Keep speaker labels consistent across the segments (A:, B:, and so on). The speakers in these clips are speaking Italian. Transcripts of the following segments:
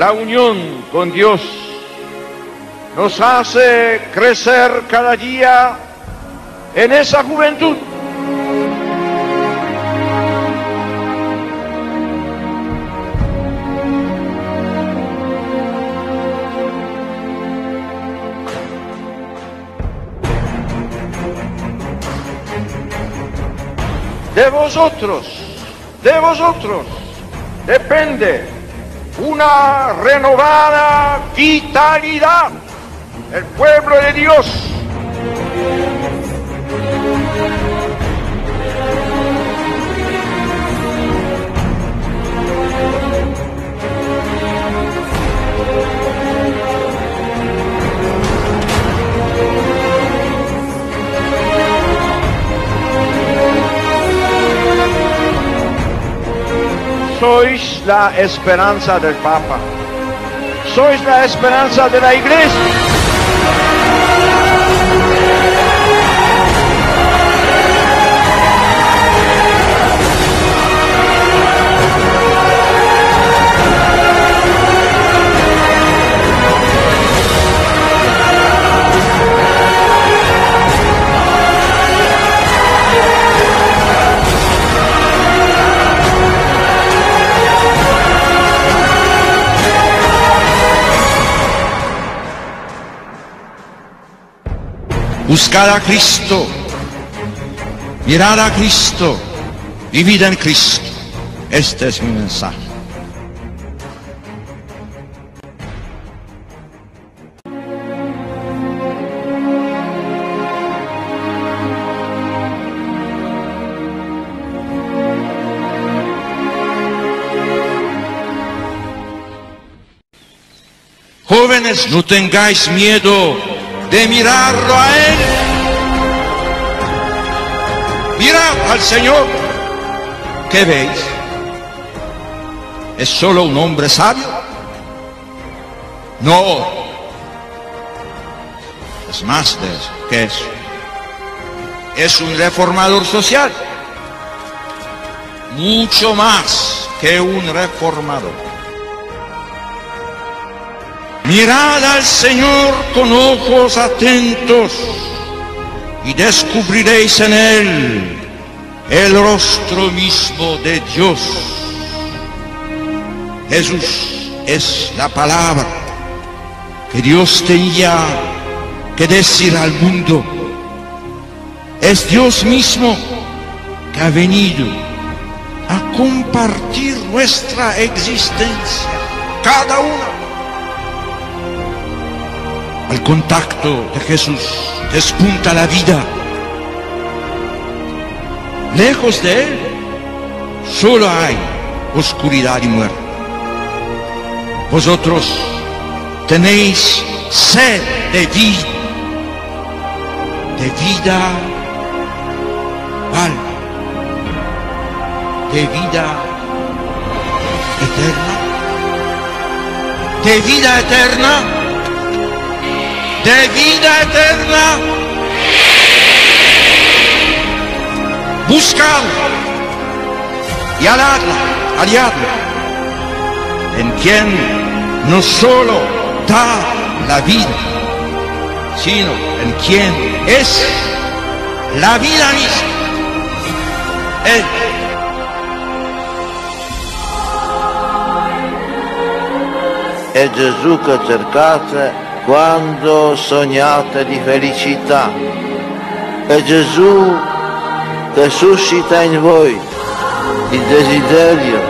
A: la unión con Dios nos hace crecer cada día en esa juventud. De vosotros, de vosotros, depende una renovada vitalidad el pueblo de Dios. Sois la esperanza del Papa. Sois la esperanza de la Iglesia.
B: Buscad a Cristo, mirad a Cristo, vivid en Cristo. Este es mi mensaje. Jóvenes, no tengáis miedo de mirarlo a Él. Mirad al Señor. ¿Qué veis? ¿Es solo un hombre sabio? No. Es más de eso, que eso. Es un reformador social. Mucho más que un reformador. Mirad al Señor con ojos atentos y descubriréis en Él el rostro mismo de Dios. Jesús es la palabra que Dios tenía que decir al mundo. Es Dios mismo que ha venido a compartir nuestra existencia, cada uno al contacto de Jesús despunta la vida. Lejos de Él solo hay oscuridad y muerte. Vosotros tenéis sed de vida, de vida alma, de vida eterna, de vida eterna de vida eterna. Buscad y aladla, aliadla, en quien no solo da la vida, sino en quien es la vida misma. Él.
C: È Gesù che cercate quando sognate di felicità. È Gesù che suscita in voi il desiderio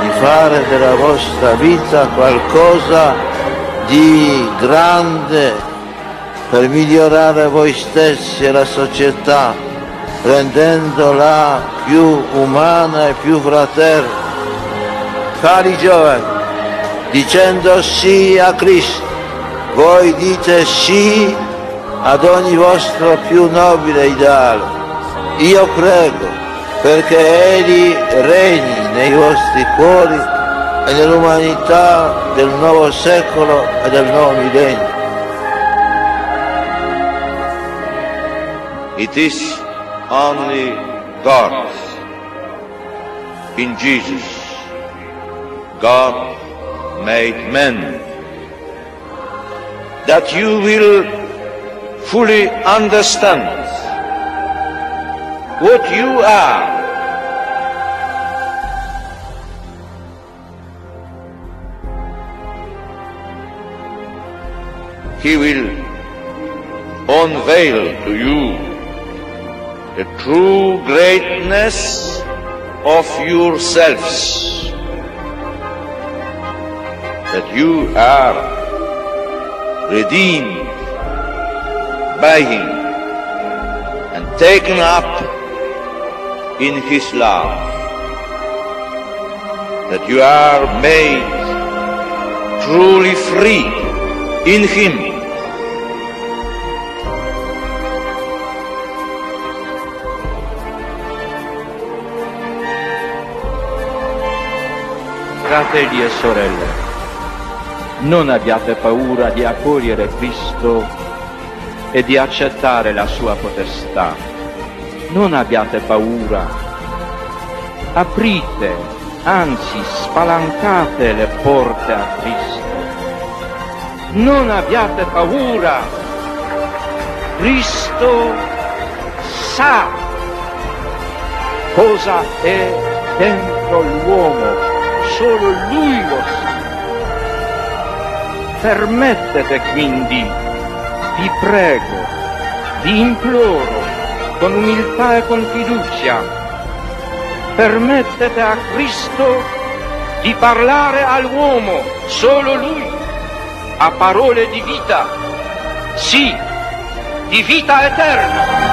C: di fare della vostra vita qualcosa di grande per migliorare voi stessi e la società, rendendola più umana e più fraterna. Cari giovani, dicendo sì a Cristo, voi dite sì ad ogni vostro più nobile ideale. Io prego perché Egli regni nei vostri cuori e nell'umanità del nuovo secolo e del nuovo millennio.
A: It is only God in Jesus. God made man, that you will fully understand what you are. He will unveil to you the true greatness of yourselves, that you are redeemed by Him and taken up in His love, that you are made truly free in Him.
B: E sorelle, non abbiate paura di accogliere Cristo e di accettare la sua potestà. Non abbiate paura. Aprite, anzi spalancate le porte a Cristo. Non abbiate paura. Cristo sa cosa è dentro l'uomo solo Lui lo sa. Permettete quindi, vi prego, vi imploro, con umiltà e con fiducia, permettete a Cristo di parlare all'uomo, solo Lui, a parole di vita, sì, di vita eterna.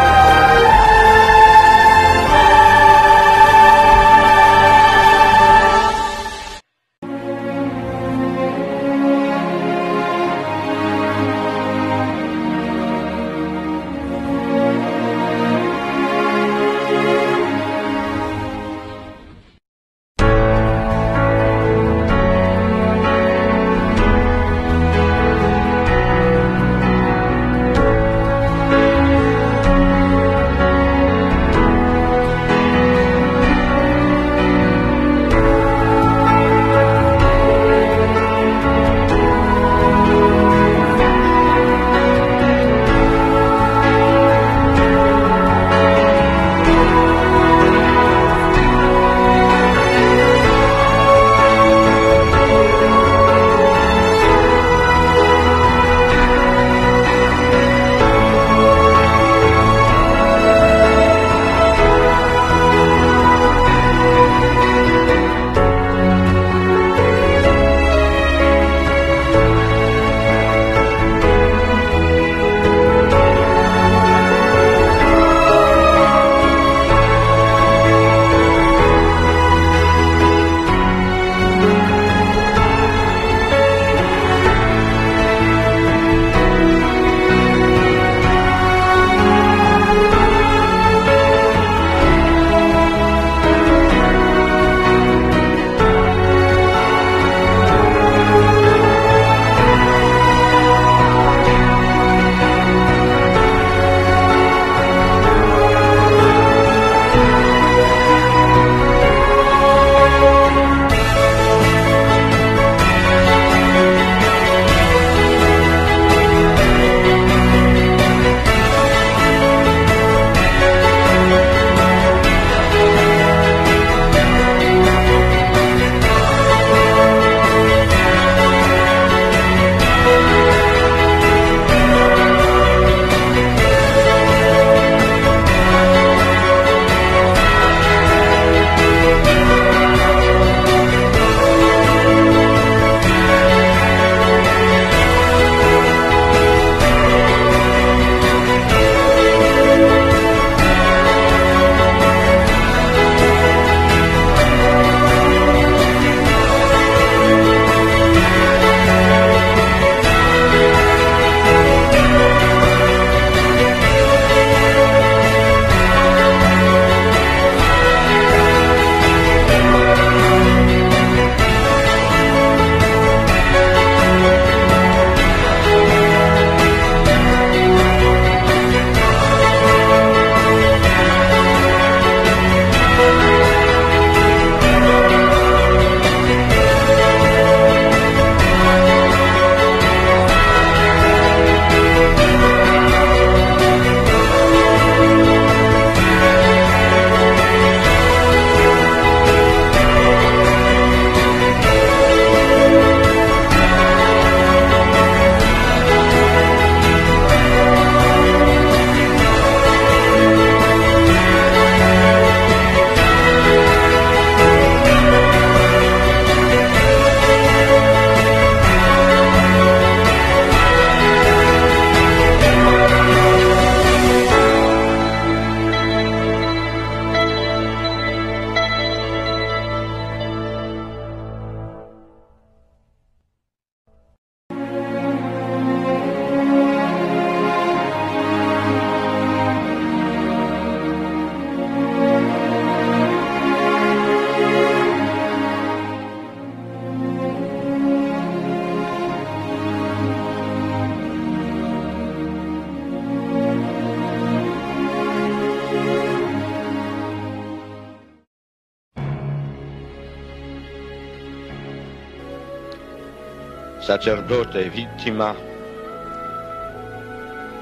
D: Sacerdote e vittima,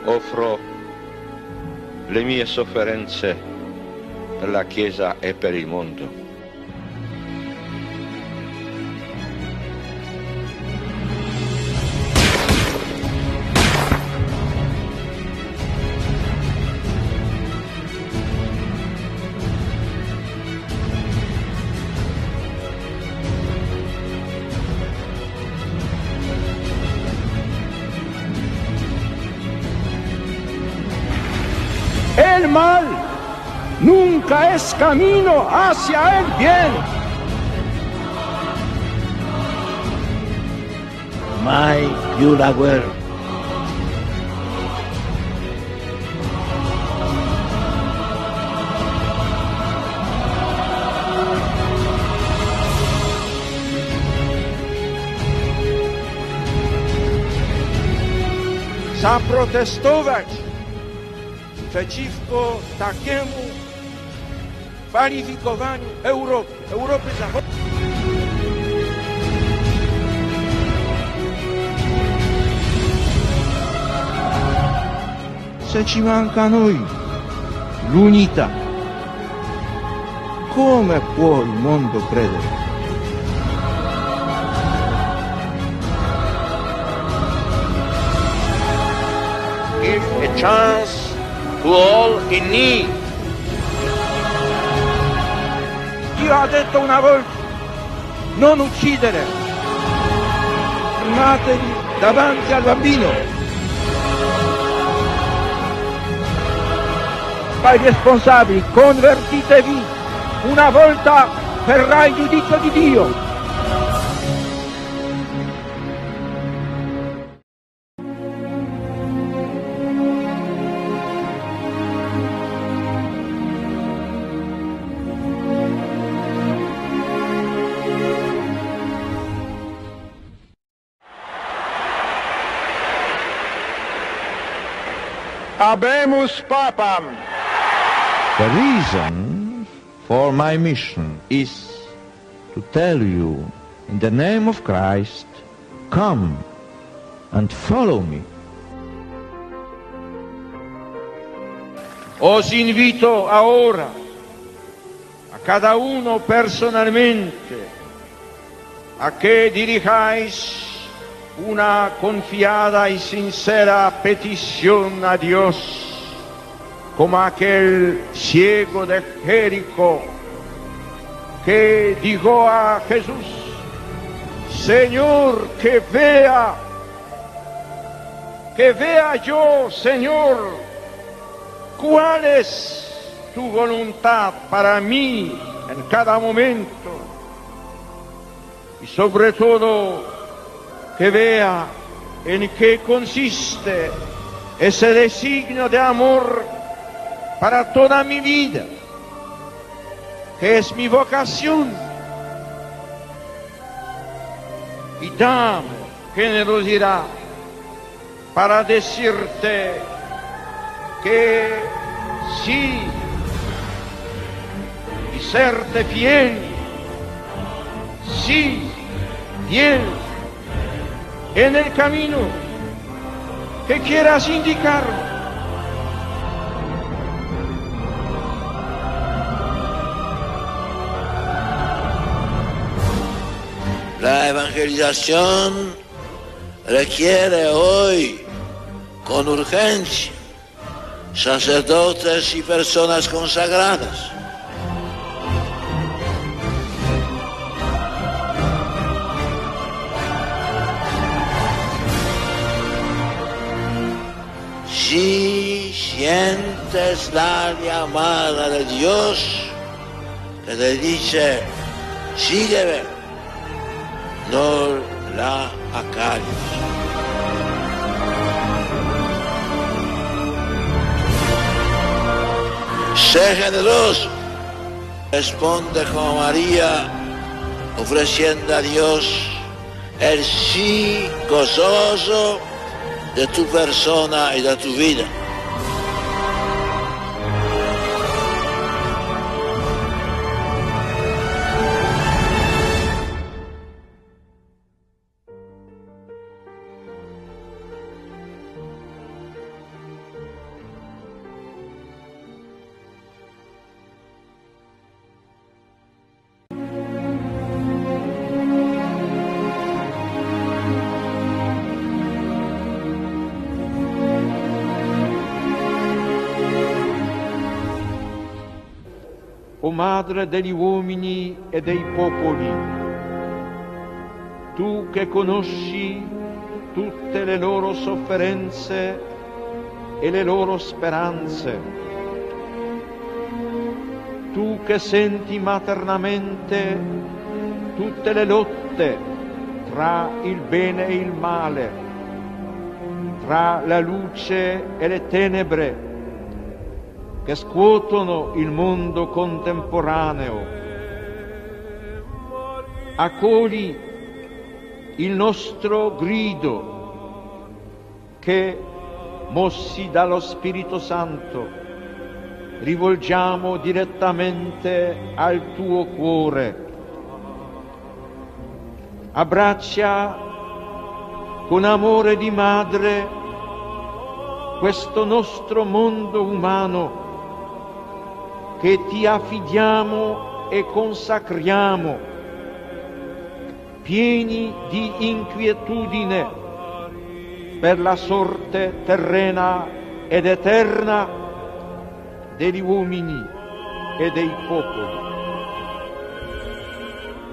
D: offro le mie sofferenze per la Chiesa e per il mondo.
B: Mal nunca es camino hacia el bien.
C: Mai più la guerra.
B: Przeciwko takiemu kwalifikowaniu Europy, Europy Zachodniej.
E: Se ci manca noi l'unità, come può il mondo credere?
D: A chance to all in need.
B: Dio ha detto una volta, non uccidere, fermatevi davanti al bambino. Fai responsabili, convertitevi, una volta verrà il giudizio di Dio.
F: Habemus Papam.
E: The reason for my mission is to tell you, in the name of Christ, come and follow me.
B: Os invito ahora a cada uno personalmente a que dirijáis una confiada y sincera petición a Dios, como aquel ciego de Jericó que dijo a Jesús, Señor, que vea, que vea yo, Señor, cuál es tu voluntad para mí en cada momento y sobre todo que vea en qué consiste ese designio de amor para toda mi vida, que es mi vocación. Y dame generosidad para decirte que sí y serte fiel, sí, fiel en el camino que quieras indicar.
C: La evangelización requiere hoy, con urgencia, sacerdotes y personas consagradas. Si sientes la llamada de Dios que te dice, sígueme, no la acalles. Sé generoso, responde como María, ofreciendo a Dios el sí gozoso de tu persona y de tu vida.
B: O Madre degli uomini e dei popoli, tu che conosci tutte le loro sofferenze e le loro speranze, tu che senti maternamente tutte le lotte tra il bene e il male, tra la luce e le tenebre, che scuotono il mondo contemporaneo. Accogli il nostro grido che, mossi dallo Spirito Santo, rivolgiamo direttamente al tuo cuore. Abbraccia con amore di madre questo nostro mondo umano che ti affidiamo e consacriamo, pieni di inquietudine per la sorte terrena ed eterna degli uomini e dei popoli.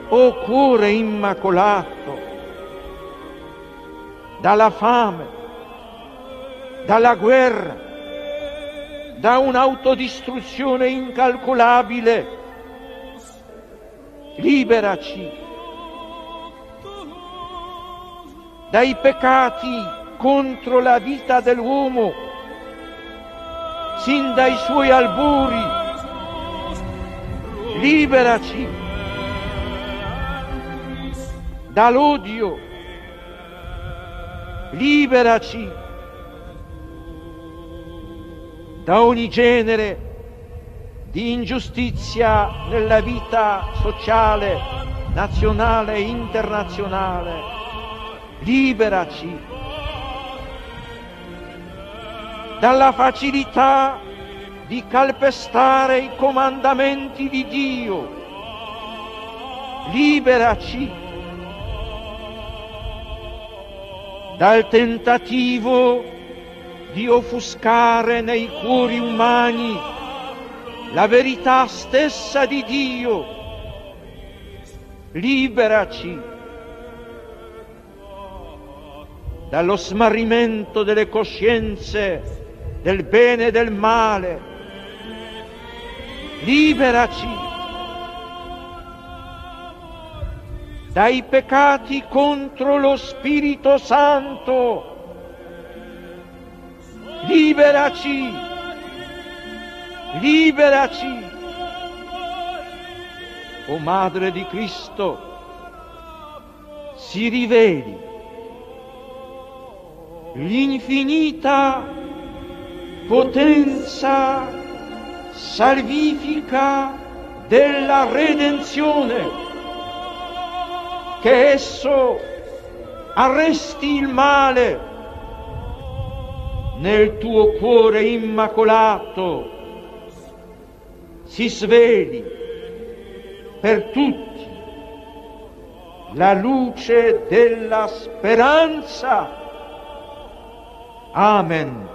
B: O cuore immacolato, dalla fame, dalla guerra, da un'autodistruzione incalcolabile. Liberaci dai peccati contro la vita dell'uomo, sin dai suoi albori. Liberaci dall'odio. Liberaci da ogni genere di ingiustizia nella vita sociale, nazionale e internazionale. Liberaci dalla facilità di calpestare i comandamenti di Dio. Liberaci dal tentativo di offuscare nei cuori umani la verità stessa di Dio. Liberaci dallo smarrimento delle coscienze del bene e del male. Liberaci dai peccati contro lo Spirito Santo liberaci, liberaci. O Madre di Cristo, si riveli l'infinita potenza salvifica della redenzione, che esso arresti il male nel tuo cuore immacolato si sveli per tutti la luce della speranza. Amen.